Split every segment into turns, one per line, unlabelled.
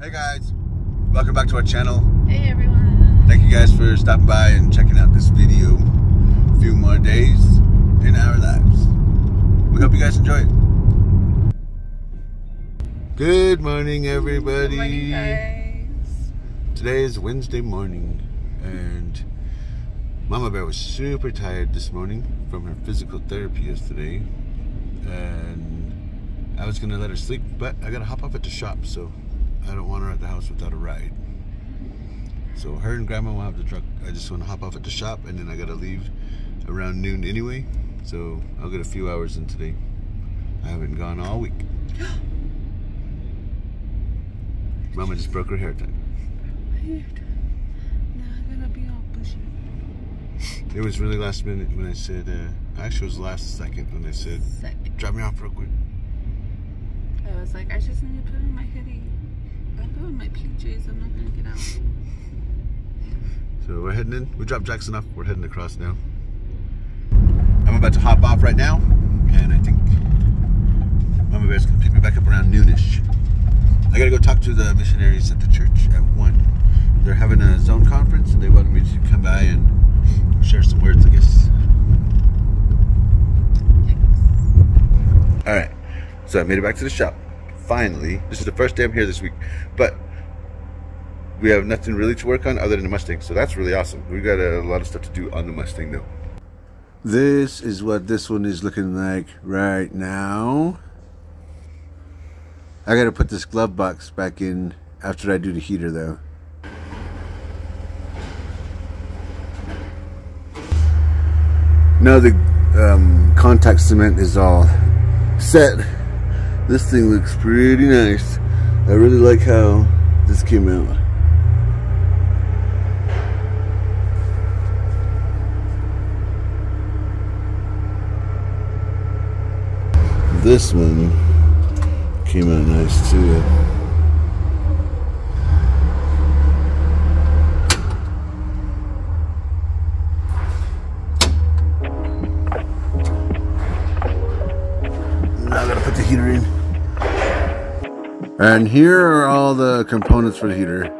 Hey guys, welcome back to our channel.
Hey everyone.
Thank you guys for stopping by and checking out this video. A few more days in our lives. We hope you guys enjoy it. Good morning, everybody.
Good morning, guys.
Today is Wednesday morning, and Mama Bear was super tired this morning from her physical therapy yesterday, and I was gonna let her sleep, but I gotta hop off at the shop, so I don't want her at the house without a ride. So her and Grandma will have the truck. I just want to hop off at the shop, and then I gotta leave around noon anyway. So I'll get a few hours in today. I haven't gone all week. Mama just broke her hair tie.
Now I'm gonna be all bushy.
It was really last minute when I said, uh, actually, it was last second when I said,
Second.
drop me off real quick.
I was like, I just need to put on my hoodie. My PJs. I'm not gonna get out.
So we're heading in. We dropped Jackson off. We're heading across now. I'm about to hop off right now, and I think Mama Bear's gonna pick me back up around noonish. I gotta go talk to the missionaries at the church at one. They're having a zone conference, and they wanted me to come by and share some words, I guess. All right. So I made it back to the shop. Finally, this is the first day I'm here this week, but we have nothing really to work on other than the Mustang, so that's really awesome. We got a lot of stuff to do on the Mustang, though. This is what this one is looking like right now. I gotta put this glove box back in after I do the heater, though. Now the um, contact cement is all set. This thing looks pretty nice. I really like how this came out. This one came out nice too. And here are all the components for the heater.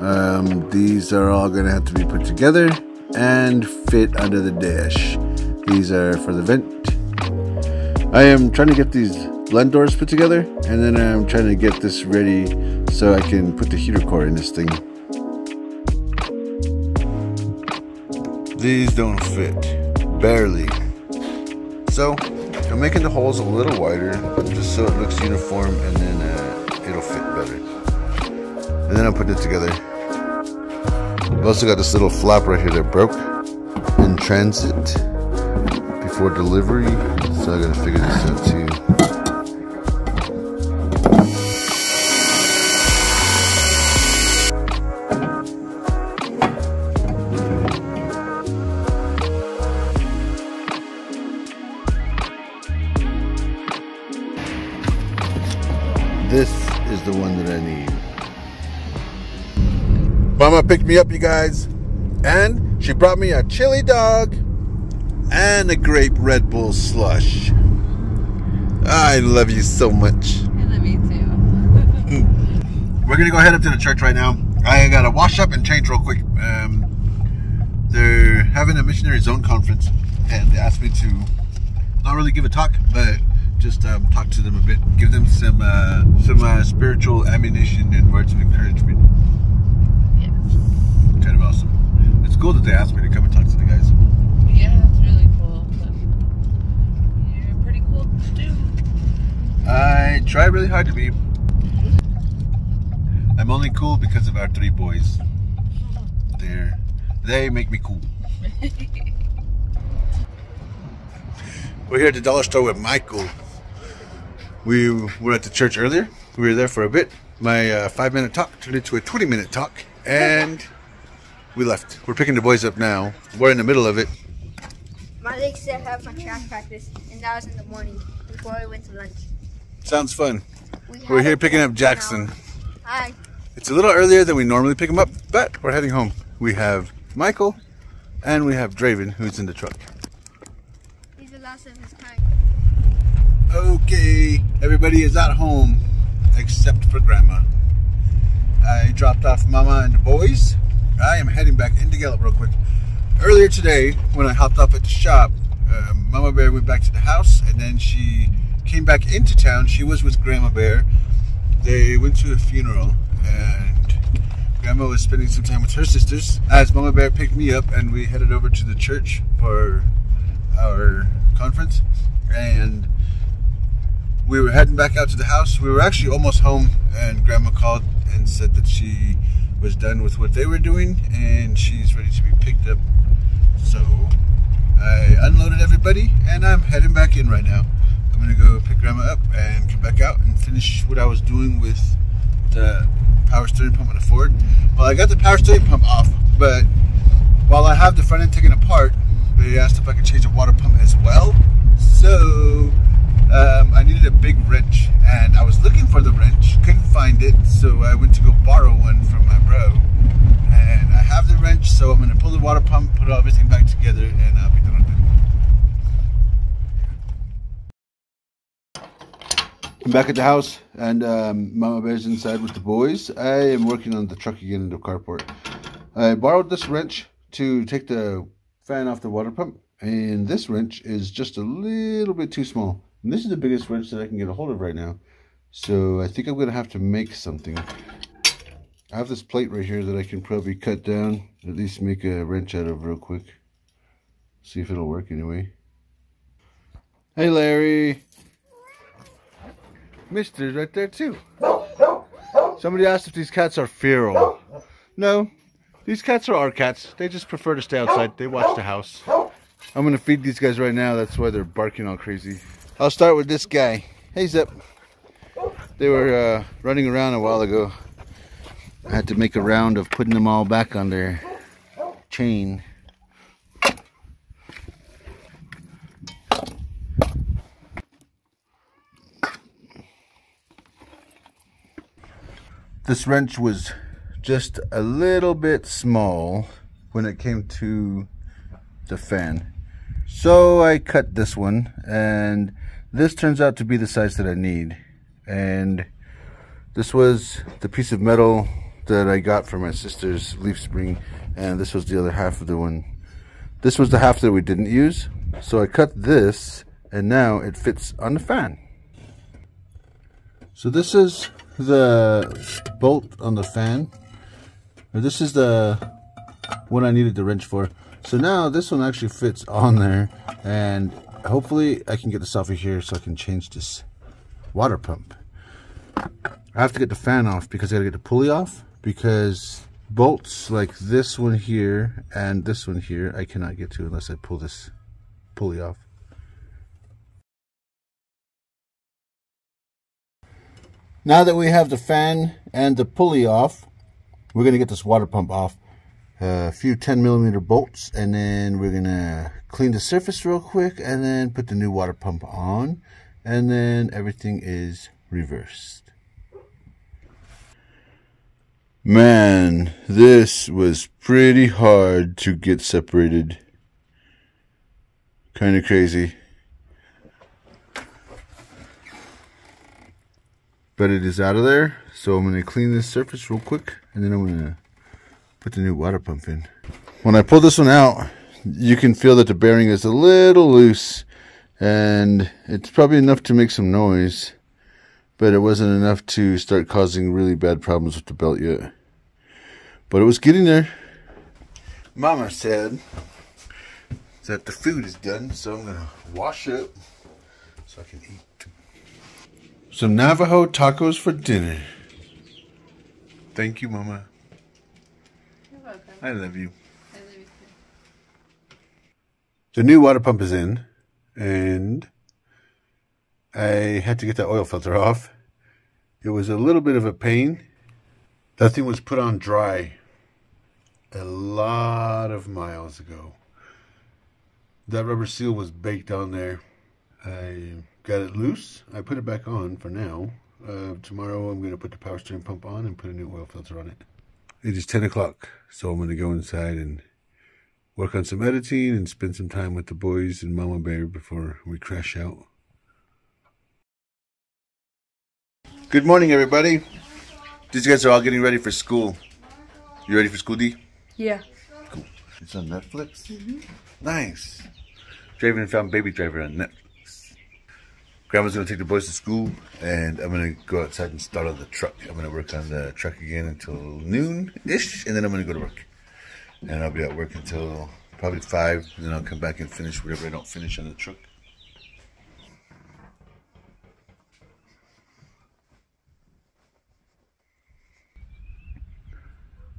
Um, these are all gonna have to be put together and fit under the dash. These are for the vent. I am trying to get these blend doors put together and then I'm trying to get this ready so I can put the heater core in this thing. These don't fit, barely. So I'm making the holes a little wider just so it looks uniform and then And then I'm putting it together. I've also got this little flap right here that broke in transit before delivery, so I gotta figure this out too. Picked me up, you guys, and she brought me a chili dog and a grape Red Bull slush. I love you so much.
I love you too.
We're gonna go head up to the church right now. I gotta wash up and change real quick. Um, they're having a missionary zone conference, and they asked me to not really give a talk, but just um, talk to them a bit, give them some uh, some uh, spiritual ammunition and words of encouragement.
Yes.
Kind of awesome. It's cool that they asked me to come and talk to the guys.
Yeah, that's really cool. You're pretty cool too.
I try really hard to be. I'm only cool because of our three boys. They're they make me cool. We're here at the dollar store with Michael. We were at the church earlier. We were there for a bit. My uh, five minute talk turned into a 20 minute talk, and we left. We're picking the boys up now. We're in the middle of it.
My legs still have my track practice, and that was in the morning before we went to lunch.
Sounds fun.
We
We're here picking up Jackson.
hour. Hi.
It's a little earlier than we normally pick him up, but we're heading home. We have Michael and we have Draven, who's in the truck.
He's the last of his kind.
Okay, everybody is at home except for Grandma. I dropped off Mama and the boys. I am heading back into Gallup real quick. Earlier today, when I hopped off at the shop, uh, Mama Bear went back to the house and then she came back into town. She was with Grandma Bear. They went to a funeral and Grandma was spending some time with her sisters as Mama Bear picked me up and we headed over to the church for our conference. And we were heading back out to the house. We were actually almost home, and Grandma called and said that she was done with what they were doing and she's ready to be picked up. So I unloaded everybody, and I'm heading back in right now. I'm gonna go pick Grandma up and come back out and finish what I was doing with the power steering pump on the Ford. Well, I got the power steering pump off, but while I have the front end taken apart, they asked if I could change the water pump as well. So um, I needed a big wrench, and I was looking for the wrench, couldn't find it, so I went to go borrow one from my bro. And I have the wrench, so I'm gonna pull the water pump, put everything back together, and I'll be done with it. I'm back at the house, and um, Mama Bear's inside with the boys. I am working on the truck again in the carport. I borrowed this wrench to take the fan off the water pump, and this wrench is just a little bit too small. And this is the biggest wrench that I can get a hold of right now. So I think I'm going to have to make something. I have this plate right here that I can probably cut down, at least make a wrench out of real quick. See if it'll work anyway. Hey Larry! Mister's right there too. Somebody asked if these cats are feral. No, these cats are our cats. They just prefer to stay outside. They watch the house. I'm going to feed these guys right now. That's why they're barking all crazy. I'll start with this guy. Hey Zip. They were uh, running around a while ago. I had to make a round of putting them all back on their chain. This wrench was just a little bit small when it came to the fan. So I cut this one and this turns out to be the size that I need. And this was the piece of metal that I got from my sister's leaf spring and this was the other half of the one. This was the half that we didn't use. So I cut this and now it fits on the fan. So this is the bolt on the fan. This is the one I needed the wrench for. So now this one actually fits on there and hopefully I can get this off of here so I can change this water pump. I have to get the fan off because I gotta get the pulley off because bolts like this one here and this one here I cannot get to unless I pull this pulley off. Now that we have the fan and the pulley off, we're to get this water pump off. A few 10 millimeter bolts and then we're to clean the surface real quick and then put the new water pump on and then everything is reversed. Man, this was pretty hard to get separated. Kind of crazy. But it is out of there. So I'm to clean this surface real quick. And then I'm to put the new water pump in. When I pull this one out, you can feel that the bearing is a little loose. And it's probably enough to make some noise. But it wasn't enough to start causing really bad problems with the belt yet. But it was getting there. Mama said that the food is done. So I'm to wash up so I can eat. Some Navajo tacos for dinner. Thank you, Mama.
You're welcome.
I love you.
I love you too.
The new water pump is in, and I had to get the oil filter off. It was a little bit of a pain. That thing was put on dry a lot of miles ago. That rubber seal was baked on there. I got it loose. I put it back on for now. Uh, tomorrow I'm going to put the power steering pump on and put a new oil filter on it. It is 10 o'clock, so I'm going to go inside and work on some editing and spend some time with the boys and Mama Bear before we crash out. Good morning, everybody. These guys are all getting ready for school. You ready for school, D?
Yeah. Cool.
It's on Netflix? Mm-hmm. Nice. Draven found Baby Driver on Netflix. Grandma's gonna take the boys to school, and I'm gonna go outside and start on the truck. I'm gonna work on the truck again until noon ish, and then I'm gonna go to work. And I'll be at work until probably five, and then I'll come back and finish whatever I don't finish on the truck.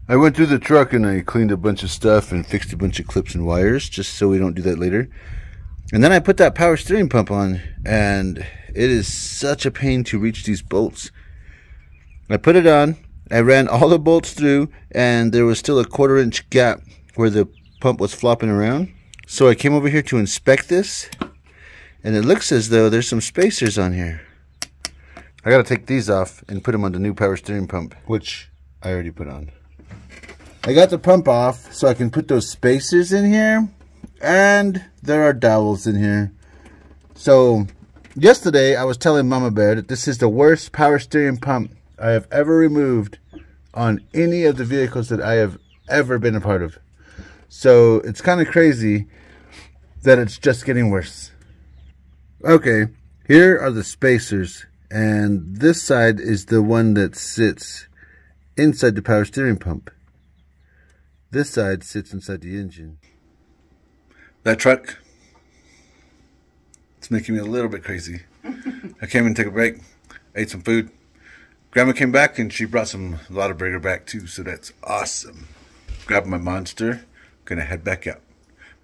I went through the truck and I cleaned a bunch of stuff and fixed a bunch of clips and wires just so we don't do that later. And then I put that power steering pump on and it is such a pain to reach these bolts. I put it on, I ran all the bolts through and there was still a quarter inch gap where the pump was flopping around. So I came over here to inspect this and it looks as though there's some spacers on here. I gotta take these off and put them on the new power steering pump, which I already put on. I got the pump off so I can put those spacers in here. And there are dowels in here. So, yesterday I was telling Mama Bear that this is the worst power steering pump I have ever removed on any of the vehicles that I have ever been a part of. So, it's kind of crazy that it's just getting worse. Okay, here are the spacers. And this side is the one that sits inside the power steering pump. This side sits inside the engine. That truck, it's making me a little bit crazy. I came in to take a break, ate some food. Grandma came back and she brought some Lotaburger back too, so that's awesome. Grabbed my monster, gonna head back out.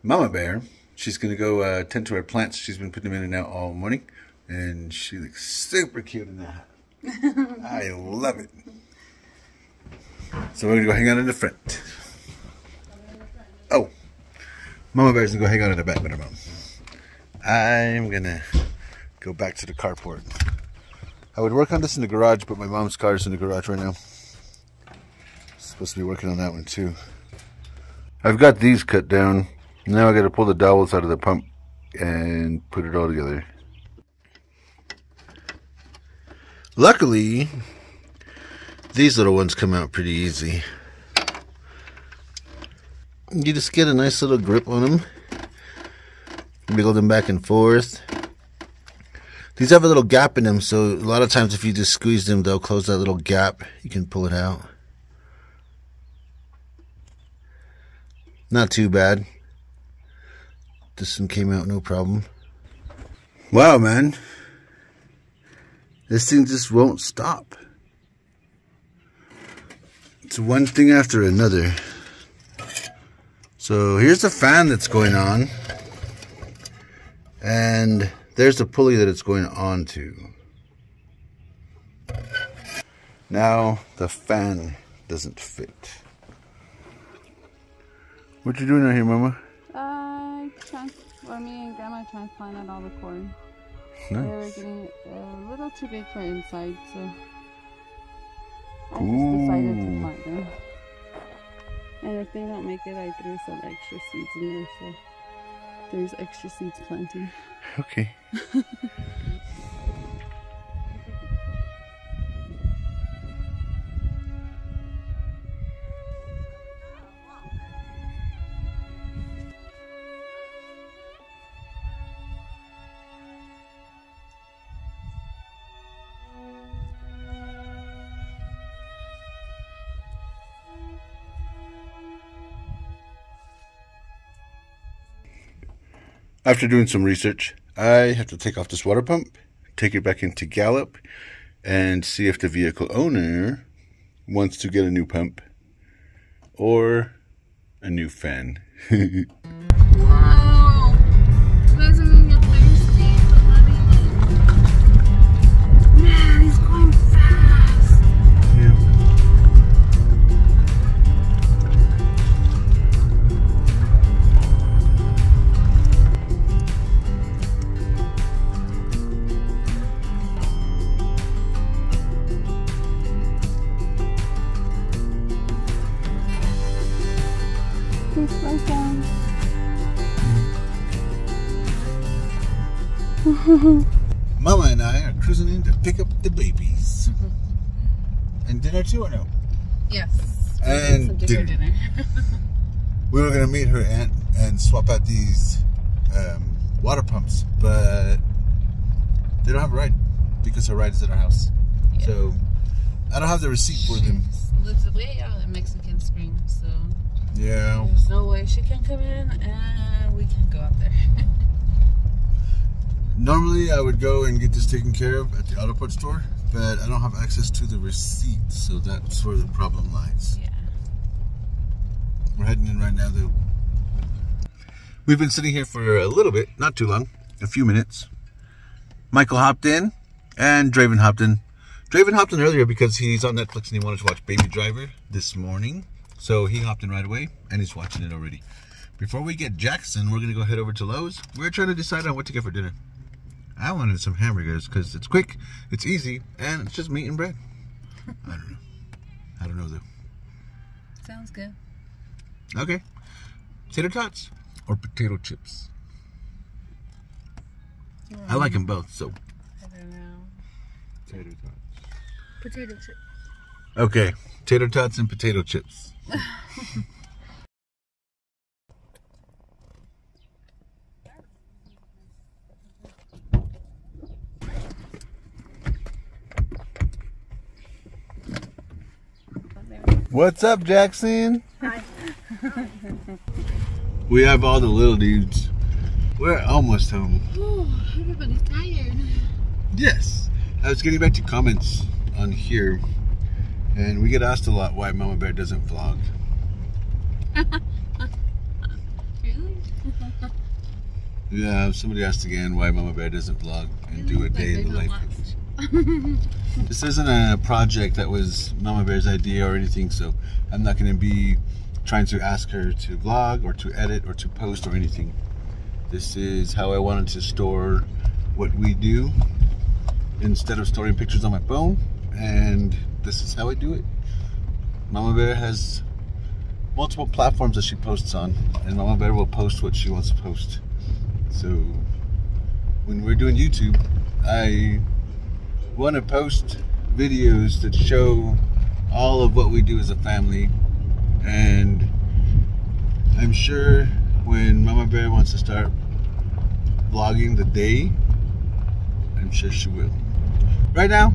Mama Bear, she's gonna go uh, tend to her plants. She's been putting them in and out all morning, and she looks super cute in that. I love it. So we're gonna go hang out in the front. Oh, Mama Bear's gonna go hang out in the back with her mom. I'm gonna go back to the carport. I would work on this in the garage, but my mom's car is in the garage right now. Supposed to be working on that one too. I've got these cut down. Now I gotta pull the dowels out of the pump and put it all together. Luckily, these little ones come out pretty easy. You just get a nice little grip on them. Wiggle them back and forth. These have a little gap in them, so a lot of times if you just squeeze them, they'll close that little gap. You can pull it out. Not too bad. This one came out no problem. Wow, man. This thing just won't stop. It's one thing after another. So here's the fan that's going on. And there's the pulley that it's going on to. Now the fan doesn't fit. What you doing out here, Mama?
I trans- or me and Grandma transplanted all the corn. Nice. They were getting a little too big for inside, so I just decided to plant them. And if they don't make it, I threw some extra seeds in there, so there's extra seeds planting.
Okay. After doing some research, I have to take off this water pump, take it back into Gallup, and see if the vehicle owner wants to get a new pump or a new fan. Mama and I are cruising in to pick up the babies. and dinner too, or no?
Yes.
And dinner.
dinner.
We were gonna meet her aunt and swap out these um, water pumps, but they don't have a ride because her ride is at our house.
Yeah.
So I don't have the receipt for them.
Lives way out in Mexican Spring, so
Yeah.
there's no way she can come in, and we can go out there.
Normally I would go and get this taken care of at the auto parts store, but I don't have access to the receipt, so that's where the problem lies.
yeah.
We're heading in right now, though. We've been sitting here for a little bit, not too long, a few minutes. Michael hopped in, and Draven hopped in. Draven hopped in earlier because he's on Netflix and he wanted to watch Baby Driver this morning. So he hopped in right away, and he's watching it already. Before we get Jackson, we're going to go head over to Lowe's. We're trying to decide on what to get for dinner. I wanted some hamburgers because it's quick, it's easy, and it's just meat and bread. I don't know. I don't know, though.
Sounds good.
Okay. Tater tots or potato chips? I like them both, so.
I don't know.
Tater tots.
Potato chips.
Okay. Tater tots and potato chips. What's up, Jackson?
Hi.
We have all the little dudes. We're almost home.
Everybody's tired.
Yes. I was getting back to comments on here, and we get asked a lot why Mama Bear doesn't vlog.
Really?
Yeah, somebody asked again why Mama Bear doesn't vlog and do a day in the life. This isn't a project that was Mama Bear's idea or anything, so I'm not going to be trying to ask her to vlog or to edit or to post or anything. This is how I wanted to store what we do instead of storing pictures on my phone, and this is how I do it. Mama Bear has multiple platforms that she posts on, and Mama Bear will post what she wants to post. So when we're doing YouTube, I want to post videos that show all of what we do as a family, and I'm sure when Mama Bear wants to start vlogging the day, I'm sure she will. Right now,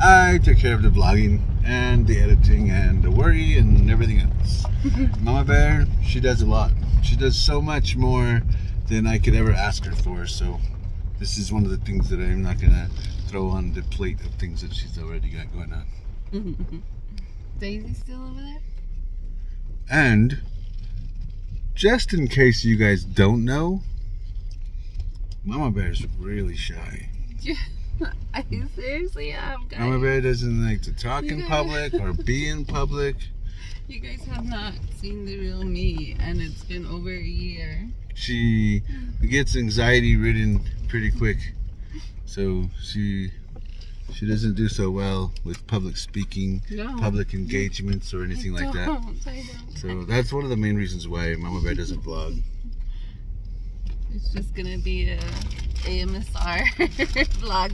I take care of the vlogging and the editing and the worry and everything else. Mama Bear, she does a lot. She does so much more than I could ever ask her for. So this is one of the things that I'm not gonna throw on the plate of things that she's already got going on.
Daisy still over there?
And just in case you guys don't know, Mama Bear's really shy.
You seriously? I'm guys.
Mama Bear doesn't like to talk in public or be in public.
You guys have not seen the real me, and it's been over a year.
She gets anxiety ridden pretty quick. So she she doesn't do so well with public speaking,
No.
public engagements or anything like that.
Don't, I don't.
So that's one of the main reasons why Mama Bear doesn't vlog.
It's just gonna be a AMSR vlog.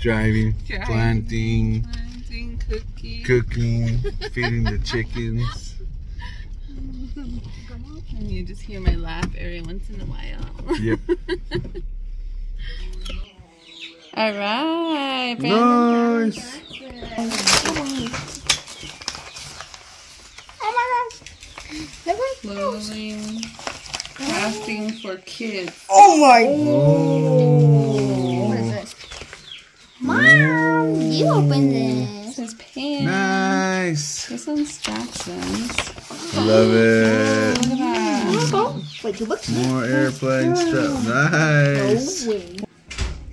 Driving,
Driving.
planting,
Planting cookies.
cooking, feeding the chickens.
And you just hear my laugh every once in a while.
Yep.
All right. Brandon.
Nice.
Oh my gosh. Look what-
Clothing. Crafting for kids.
Oh my.
Oh.
What is this? Mom, you open this.
This is pants.
Nice.
This one's Jackson's.
Love it.
Oh, look at that.
Wait, two books?
More airplane stuff. Nice.
No way.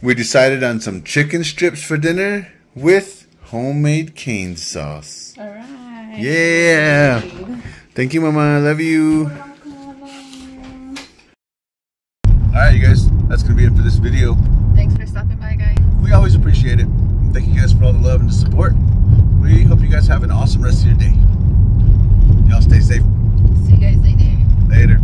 We decided on some chicken strips for dinner with homemade cane sauce.
All right.
Yeah. Thank you, Mama. I love you. All right, you guys. That's going to be it for this video.
Thanks for stopping by, guys.
We always appreciate it. Thank you guys for all the love and the support. We hope you guys have an awesome rest of your day. Y'all stay safe.
See you guys later.
Later.